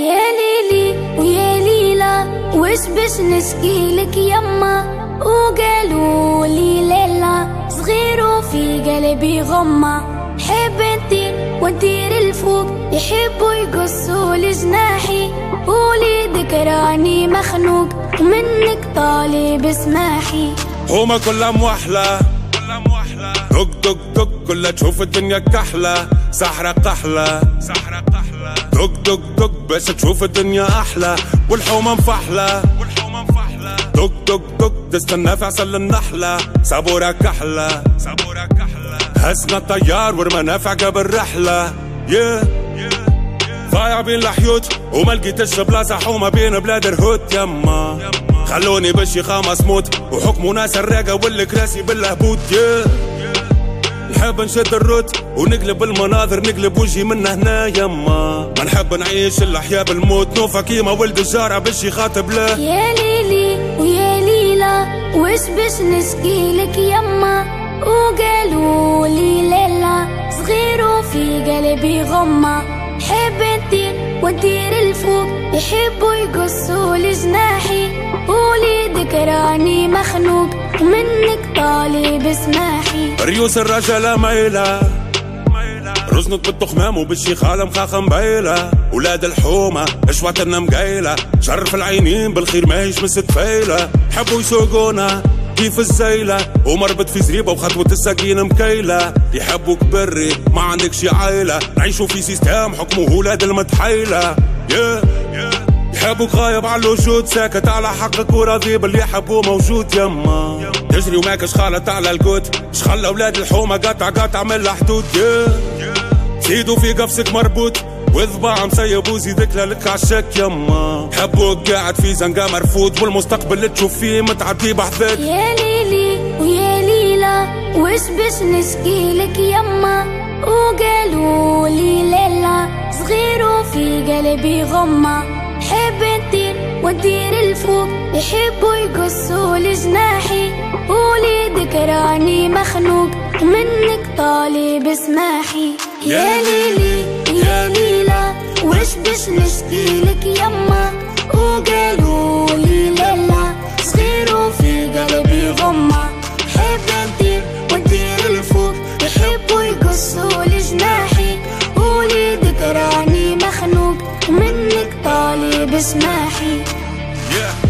يا ليلي ويا ليلى وش باش نشكي لك يما؟ وقالوا لي ليلى صغير وفي قلبي غمة. حب نطير ونطير الفوق يحبوا يقصوا لجناحي. ولي ذكراني مخنوق ومنك طالب اسماحي هما كلها موحلة دق دق دق كلها تشوف الدنيا كحلة. سحرة قحلة. سحرة قحلة. دق دق دق بس تشوف الدنيا أحلى. والحومة مفحلة والحومة مفحلة دق دق دق تستنى في عسل النحلة. صبورة كحلة. صبورة كحلة. هزنا الطيار ورمى نافع قبل رحلة. Yeah. ضايع بين الحيوت وما لقيتش بلاصة حومة بين بلاد الهوت. يما. خلوني موت. وحكموا ناس الراقة والكراسي بالهبوط. نحب نشد الروت ونقلب المناظر نقلب وجهي من هنا يما. ما نحب نعيش الأحياء بالموت. نوفا كيما ولد الجارة باش يخاطب له. يا ليلي ويا ليلى وش باش نشكي لك يما؟ وقالوا لي ليلى صغير وفي قلبي غمة. حب نطير ونطير الفوق يحبوا يقصوا لجناحي. ولي ذكراني مخنوق ومنك طالب اسماحي ريوس الرجالة ميلة. رزنت بالتخمام وبالشيخالة مخاخة مبيلة ولاد الحومة اشواتنا مقيلة شرف العينين بالخير ما هيش مس تفيلة حبوا يسوقونا كيف الزيلة ومربط في زريبة وخطوة السكين مكيلة. يحبوك بري ما عندك شي عيلة. نعيشوا في سيستم حكمه ولاد المتحيلة. Yeah. يحبوك غايب على الوجود ساكت على حقك وراضي باللي يحبوه موجود. يما. تجري وماكش خالط على القوت شخلى أولاد الحومة قطع قطع من الحدود. زيدوا في قفصك مربوط. وذباع مسيب وزيدك لك عشاك يما. حبوك قاعد في زنقة مرفوض. والمستقبل اللي تشوف فيه متعدي بحثك يا ليلي ويا ليلى وش باش نشكي لك يما؟ وقالوا لي ليلى صغير وفي قلبي حب ونطير الفوق يحبوا يقصوا لجناحي. ولي ذكراني مخنوق ومنك طالب اسماحي يا ليلي يا ليلى وش باش نشكي لك يما؟ وقالوا لي اسمحي yeah.